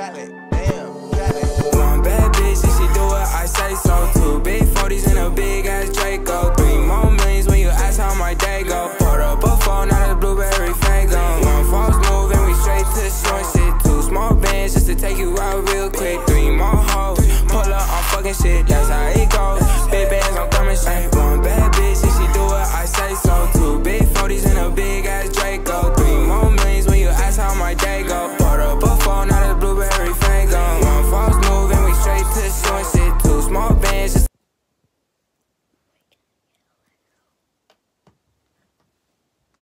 One bad bitch, and she do what I say so. Two big 40s and a big ass Draco. Three more millions when you ask how my day go. Poured up a blueberry Faygo. One false move, and we straight to shit. Two small bands just to take you out real quick. Three more hoes, pull up on fucking shit.